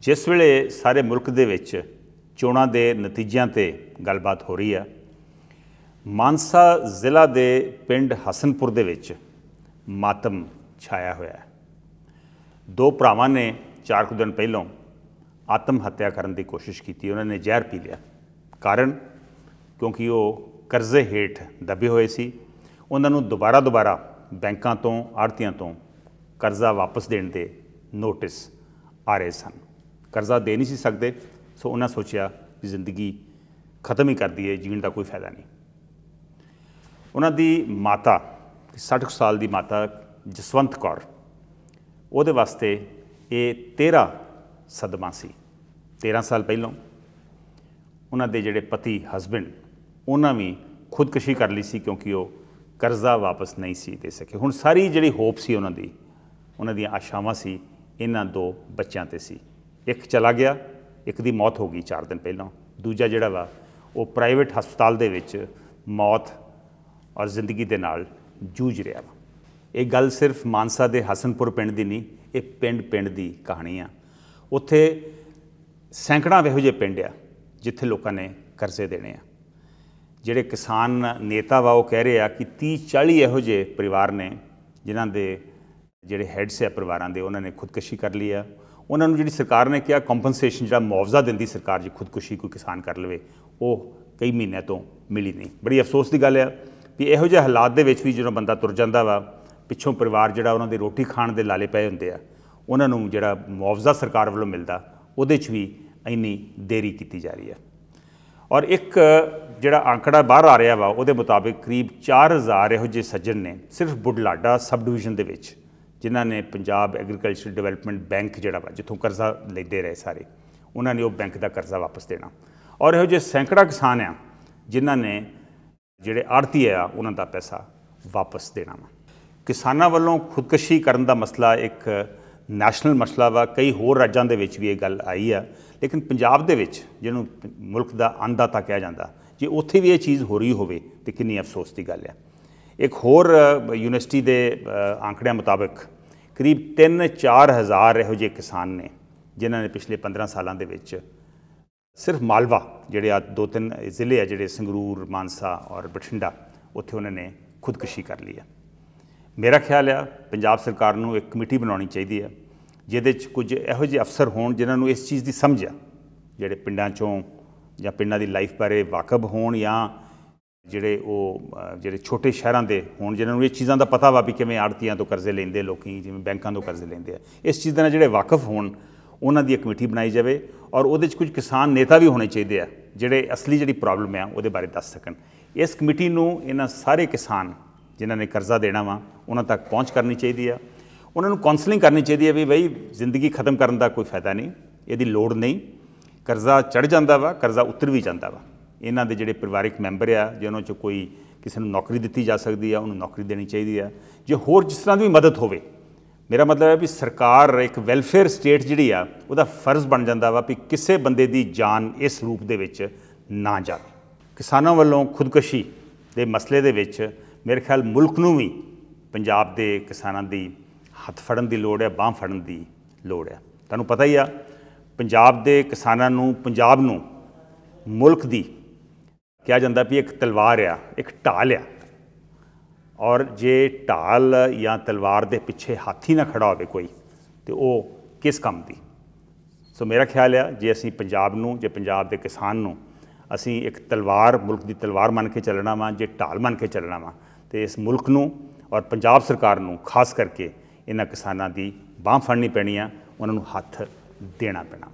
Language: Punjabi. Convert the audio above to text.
ਜਿਸ ਵੇਲੇ ਸਾਰੇ ਮੁਲਕ ਦੇ ਵਿੱਚ ਚੋਣਾਂ ਦੇ ਨਤੀਜਿਆਂ ਤੇ ਗੱਲਬਾਤ ਹੋ ਰਹੀ ਆ ਮਾਨਸਾ ਜ਼ਿਲ੍ਹਾ ਦੇ ਪਿੰਡ ਹਸਨਪੁਰ ਦੇ ਵਿੱਚ ਮਾਤਮ ਛਾਇਆ ਹੋਇਆ ਹੈ। ਦੋ ਭਰਾਵਾਂ ਨੇ ਚਾਰ ਕੁ ਦਿਨ ਪਹਿਲਾਂ ਆਤਮ ਹੱਤਿਆ ਕਰਨ ਦੀ ਕੋਸ਼ਿਸ਼ ਕੀਤੀ, ਉਹਨਾਂ ਨੇ ਜ਼ਹਿਰ ਪੀ ਲਿਆ। ਕਾਰਨ, ਕਿਉਂਕਿ ਉਹ ਕਰਜ਼ੇ ਹੇਠ ਦਬੇ ਹੋਏ ਸੀ, ਉਹਨਾਂ ਨੂੰ ਦੁਬਾਰਾ ਦੁਬਾਰਾ ਬੈਂਕਾਂ ਤੋਂ ਆੜਤੀਆਂ ਤੋਂ ਕਰਜ਼ਾ ਵਾਪਸ ਦੇਣ ਦੇ ਨੋਟਿਸ ਆ ਰਹੇ ਸਨ। ਕਰਜ਼ਾ ਦੇ ਨਹੀਂ ਸੀ ਸਕਦੇ, ਸੋ ਉਹਨਾਂ ਸੋਚਿਆ ਕਿ ਜ਼ਿੰਦਗੀ ਖਤਮ ਹੀ ਕਰ ਦਈਏ, ਜੀਣ ਦਾ ਕੋਈ ਫਾਇਦਾ ਨਹੀਂ। ਉਹਨਾਂ ਦੀ ਮਾਤਾ 60 ਕੁ ਸਾਲ ਦੀ ਮਾਤਾ ਜਸਵੰਤ ਕੌਰ, ਉਹਦੇ ਵਾਸਤੇ ਇਹ 13 ਸਦਮਾ ਸੀ 13 ਸਾਲ ਪਹਿਲਾਂ। ਉਹਨਾਂ ਦੇ ਜਿਹੜੇ ਪਤੀ ਹਸਬੰਡ ਉਹਨਾਂ ਵੀ ਖੁਦਕੁਸ਼ੀ ਕਰ ਲਈ ਸੀ ਕਿਉਂਕਿ ਉਹ ਕਰਜ਼ਾ ਵਾਪਸ ਨਹੀਂ ਸੀ ਦੇ ਸਕੇ। ਹੁਣ ਸਾਰੀ ਜਿਹੜੀ ਹੋਪ ਸੀ ਉਹਨਾਂ ਦੀ, ਉਹਨਾਂ ਦੀਆਂ ਆਸ਼ਾਵਾਂ ਸੀ, ਇਹਨਾਂ ਦੋ ਬੱਚਿਆਂ ਤੇ ਸੀ। ਇੱਕ ਚਲਾ ਗਿਆ, ਇੱਕ ਦੀ ਮੌਤ ਹੋ ਗਈ 4 ਦਿਨ ਪਹਿਲਾਂ। ਦੂਜਾ ਜਿਹੜਾ ਵਾ, ਉਹ ਪ੍ਰਾਈਵੇਟ ਹਸਪਤਾਲ ਦੇ ਵਿੱਚ ਮੌਤ ਔਰ ਜ਼ਿੰਦਗੀ ਦੇ ਨਾਲ ਜੂਝ ਰਿਹਾ ਵਾ। ਇਹ ਗੱਲ ਸਿਰਫ ਮਾਨਸਾ ਦੇ ਹਸਨਪੁਰ ਪਿੰਡ ਦੀ ਨਹੀਂ, ਇਹ ਪਿੰਡ ਪਿੰਡ ਦੀ ਕਹਾਣੀ ਆ। ਉੱਥੇ ਸੈਂਕੜਾ ਇਹੋ ਜਿਹੇ ਪਿੰਡ ਆ, ਜਿੱਥੇ ਲੋਕਾਂ ਨੇ ਕਰਜ਼ੇ ਦੇਣੇ ਆ। ਜਿਹੜੇ ਕਿਸਾਨ ਨੇਤਾ ਵਾ, ਉਹ ਕਹਿ ਰਹੇ ਆ ਕਿ 30 40 ਇਹੋ ਜਿਹੇ ਪਰਿਵਾਰ ਨੇ, ਜਿਨ੍ਹਾਂ ਦੇ ਜਿਹੜੇ ਹੈਡਸ ਆ ਪਰਿਵਾਰਾਂ ਦੇ, ਉਹਨਾਂ ਨੇ ਖੁਦਕਸ਼ੀ ਕਰ ਲਈ ਆ। ਉਹਨਾਂ ਨੂੰ ਜਿਹੜੀ ਸਰਕਾਰ ਨੇ ਕਿਹਾ ਕੰਪਨਸੇਸ਼ਨ ਜਿਹੜਾ ਮੁਆਵਜ਼ਾ ਦਿੰਦੀ ਸਰਕਾਰ ਜੇ ਖੁਦਕੁਸ਼ੀ ਕੋਈ ਕਿਸਾਨ ਕਰ ਲਵੇ, ਉਹ ਕਈ ਮਹੀਨਿਆਂ ਤੋਂ ਮਿਲੀ ਨਹੀਂ। ਬੜੀ ਅਫਸੋਸ ਦੀ ਗੱਲ ਆ ਵੀ ਇਹੋ ਜਿਹੇ ਹਾਲਾਤ ਦੇ ਵਿੱਚ ਵੀ ਜਦੋਂ ਬੰਦਾ ਤੁਰ ਜਾਂਦਾ ਵਾ, ਪਿੱਛੋਂ ਪਰਿਵਾਰ ਜਿਹੜਾ ਉਹਨਾਂ ਦੀ ਰੋਟੀ ਖਾਣ ਦੇ ਲਾਲੇ ਪਏ ਹੁੰਦੇ ਆ, ਉਹਨਾਂ ਨੂੰ ਜਿਹੜਾ ਮੁਆਵਜ਼ਾ ਸਰਕਾਰ ਵੱਲੋਂ ਮਿਲਦਾ, ਉਹਦੇ 'ਚ ਵੀ ਇੰਨੀ ਦੇਰੀ ਕੀਤੀ ਜਾ ਰਹੀ ਹੈ ਔਰ ਇੱਕ ਜਿਹੜਾ ਆંકੜਾ ਬਾਹਰ ਆ ਰਿਹਾ ਵਾ, ਉਹਦੇ ਮੁਤਾਬਿਕ ਕਰੀਬ 4000 ਇਹੋ ਜਿਹੇ ਸੱਜਣ ਨੇ, ਸਿਰਫ ਬੁਢਲਾਡਾ ਸਬ ਡਿਵੀਜ਼ਨ ਦੇ ਵਿੱਚ। ਜਿਨ੍ਹਾਂ ਨੇ ਪੰਜਾਬ ਐਗਰੀਕਲਚਰ ਡਿਵੈਲਪਮੈਂਟ ਬੈਂਕ ਜਿਹੜਾ ਵਾ, ਜਿੱਥੋਂ ਕਰਜ਼ਾ ਲੈਂਦੇ ਰਹੇ ਸਾਰੇ, ਉਹਨਾਂ ਨੇ ਉਹ ਬੈਂਕ ਦਾ ਕਰਜ਼ਾ ਵਾਪਸ ਦੇਣਾ। ਔਰ ਇਹੋ ਜਿਹੇ ਸੈਂਕੜਾ ਕਿਸਾਨ ਆ, ਜਿਨ੍ਹਾਂ ਨੇ ਜਿਹੜੇ ਆੜਤੀ ਆ, ਉਹਨਾਂ ਦਾ ਪੈਸਾ ਵਾਪਸ ਦੇਣਾ ਵਾ। ਕਿਸਾਨਾਂ ਵੱਲੋਂ ਖੁਦਕਸ਼ੀ ਕਰਨ ਦਾ ਮਸਲਾ ਇੱਕ ਨੈਸ਼ਨਲ ਮਸਲਾ ਵਾ, ਕਈ ਹੋਰ ਰਾਜਾਂ ਦੇ ਵਿੱਚ ਵੀ ਇਹ ਗੱਲ ਆਈ ਆ, ਲੇਕਿਨ ਪੰਜਾਬ ਦੇ ਵਿੱਚ, ਜਿਹਨੂੰ ਮੁਲਕ ਦਾ ਅੰਦਾਤਾ ਕਿਹਾ ਜਾਂਦਾ, ਜੇ ਉੱਥੇ ਵੀ ਇਹ ਚੀਜ਼ ਹੋ ਰਹੀ ਹੋਵੇ, ਤੇ ਕਿੰਨੀ ਅਫਸੋਸ ਦੀ ਗੱਲ ਆ। ਇੱਕ ਹੋਰ ਯੂਨੀਵਰਸਿਟੀ ਦੇ ਆંકੜਿਆਂ ਮੁਤਾਬਕ ਕਰੀਬ 3-4 ਹਜ਼ਾਰ ਇਹੋ ਜਿਹੇ ਕਿਸਾਨ ਨੇ, ਜਿਨ੍ਹਾਂ ਨੇ ਪਿਛਲੇ 15 ਸਾਲਾਂ ਦੇ ਵਿੱਚ ਸਿਰਫ ਮਾਲਵਾ, ਜਿਹੜੇ ਆ ਦੋ ਤਿੰਨ ਜ਼ਿਲ੍ਹੇ ਆ ਜਿਹੜੇ ਸੰਗਰੂਰ, ਮਾਨਸਾ ਔਰ ਬਠਿੰਡਾ, ਉੱਥੇ ਉਹਨਾਂ ਨੇ ਖੁਦਕੁਸ਼ੀ ਕਰ ਲਈ ਆ। ਮੇਰਾ ਖਿਆਲ ਆ ਪੰਜਾਬ ਸਰਕਾਰ ਨੂੰ ਇੱਕ ਕਮੇਟੀ ਬਣਾਉਣੀ ਚਾਹੀਦੀ ਆ, ਜਿਹਦੇ 'ਚ ਕੁਝ ਇਹੋ ਜਿਹੇ ਅਫਸਰ ਹੋਣ ਜਿਨ੍ਹਾਂ ਨੂੰ ਇਸ ਚੀਜ਼ ਦੀ ਸਮਝ ਆ, ਜਿਹੜੇ ਪਿੰਡਾਂ 'ਚੋਂ ਜਾਂ ਪਿੰਡਾਂ ਦੀ ਲਾਈਫ ਬਾਰੇ ਵਾਕਬ ਹੋਣ ਜਾਂ ਜਿਹੜੇ ਉਹ ਜਿਹੜੇ ਛੋਟੇ ਸ਼ਹਿਰਾਂ ਦੇ ਹੋਣ, ਜਿਨ੍ਹਾਂ ਨੂੰ ਇਹ ਚੀਜ਼ਾਂ ਦਾ ਪਤਾ ਵਾ ਵੀ ਕਿਵੇਂ ਆੜਤੀਆਂ ਤੋਂ ਕਰਜ਼ੇ ਲੈਂਦੇ ਲੋਕੀ, ਜਿਵੇਂ ਬੈਂਕਾਂ ਤੋਂ ਕਰਜ਼ੇ ਲੈਂਦੇ ਆ। ਇਸ ਚੀਜ਼ ਦੇ ਨਾਲ ਜਿਹੜੇ ਵਾਕਫ ਹੋਣ, ਉਹਨਾਂ ਦੀ ਇੱਕ ਕਮੇਟੀ ਬਣਾਈ ਜਾਵੇ ਔਰ ਉਹਦੇ 'ਚ ਕੁਝ ਕਿਸਾਨ ਨੇਤਾ ਵੀ ਹੋਣੇ ਚਾਹੀਦੇ ਆ, ਜਿਹੜੇ ਅਸਲੀ ਜਿਹੜੀ ਪ੍ਰੋਬਲਮ ਆ ਉਹਦੇ ਬਾਰੇ ਦੱਸ ਸਕਣ। ਇਸ ਕਮੇਟੀ ਨੂੰ ਇਹਨਾਂ ਸਾਰੇ ਕਿਸਾਨ ਜਿਨ੍ਹਾਂ ਨੇ ਕਰਜ਼ਾ ਦੇਣਾ ਵਾ, ਉਹਨਾਂ ਤੱਕ ਪਹੁੰਚ ਕਰਨੀ ਚਾਹੀਦੀ ਆ। ਉਹਨਾਂ ਨੂੰ ਕਾਉਂਸਲਿੰਗ ਕਰਨੀ ਚਾਹੀਦੀ ਹੈ ਵੀ ਬਈ ਜ਼ਿੰਦਗੀ ਖਤਮ ਕਰਨ ਦਾ ਕੋਈ ਫਾਇਦਾ ਨਹੀਂ, ਇਹਦੀ ਲੋੜ ਨਹੀਂ। ਕਰਜ਼ਾ ਚੜ ਜਾਂਦਾ ਵਾ, ਕਰਜ਼ਾ ਉਤਰ ਵੀ ਜਾਂਦਾ ਵਾ। ਇਹਨਾਂ ਦੇ ਜਿਹੜੇ ਪਰਿਵਾਰਿਕ ਮੈਂਬਰ ਆ, ਜੇ ਉਹਨਾਂ 'ਚ ਕੋਈ ਕਿਸੇ ਨੂੰ ਨੌਕਰੀ ਦਿੱਤੀ ਜਾ ਸਕਦੀ ਆ, ਉਹਨੂੰ ਨੌਕਰੀ ਦੇਣੀ ਚਾਹੀਦੀ ਆ, ਜੇ ਹੋਰ ਜਿਸ ਤਰ੍ਹਾਂ ਦੀ ਵੀ ਮਦਦ ਹੋਵੇ, ਮੇਰਾ ਮਤਲਬ ਹੈ ਵੀ ਸਰਕਾਰ ਇੱਕ ਵੈਲਫੇਅਰ ਸਟੇਟ ਜਿਹੜੀ ਆ, ਉਹਦਾ ਫਰਜ਼ ਬਣ ਜਾਂਦਾ ਵਾ ਵੀ ਕਿਸੇ ਬੰਦੇ ਦੀ ਜਾਨ ਇਸ ਰੂਪ ਦੇ ਵਿੱਚ ਨਾ ਜਾਵੇ। ਕਿਸਾਨਾਂ ਵੱਲੋਂ ਖੁਦਕੁਸ਼ੀ ਦੇ ਮਸਲੇ ਦੇ ਵਿੱਚ ਮੇਰੇ ਖਿਆਲ ਮੁਲਕ ਨੂੰ ਵੀ ਪੰਜਾਬ ਦੇ ਕਿਸਾਨਾਂ ਦੀ ਹੱਥ ਫੜਨ ਦੀ ਲੋੜ ਹੈ ਬਾਹ ਫੜਨ ਦੀ ਲੋੜ ਹੈ ਤੁਹਾਨੂੰ ਪਤਾ ਹੀ ਆ, ਪੰਜਾਬ ਦੇ ਕਿਸਾਨਾਂ ਨੂੰ, ਪੰਜਾਬ ਨੂੰ ਮੁਲਕ ਦੀ ਕਿਹਾ ਜਾਂਦਾ ਵੀ ਇੱਕ ਤਲਵਾਰ ਆ, ਇੱਕ ਢਾਲ ਆ। ਔਰ ਜੇ ਢਾਲ ਜਾਂ ਤਲਵਾਰ ਦੇ ਪਿੱਛੇ ਹਾਥੀ ਨਾ ਖੜਾ ਹੋਵੇ ਕੋਈ, ਤੇ ਉਹ ਕਿਸ ਕੰਮ ਦੀ? ਸੋ ਮੇਰਾ ਖਿਆਲ ਆ, ਜੇ ਅਸੀਂ ਪੰਜਾਬ ਨੂੰ, ਜੇ ਪੰਜਾਬ ਦੇ ਕਿਸਾਨ ਨੂੰ ਅਸੀਂ ਇੱਕ ਤਲਵਾਰ, ਮੁਲਕ ਦੀ ਤਲਵਾਰ ਮੰਨ ਕੇ ਚੱਲਣਾ ਵਾ, ਜੇ ਢਾਲ ਮੰਨ ਕੇ ਚੱਲਣਾ ਵਾ, ਤੇ ਇਸ ਮੁਲਕ ਨੂੰ ਔਰ ਪੰਜਾਬ ਸਰਕਾਰ ਨੂੰ ਖਾਸ ਕਰਕੇ ਇਹਨਾਂ ਕਿਸਾਨਾਂ ਦੀ ਬਾਹ ਫੜਨੀ ਪੈਣੀ ਆ, ਉਹਨਾਂ ਨੂੰ ਹੱਥ ਦੇਣਾ ਪੈਣਾ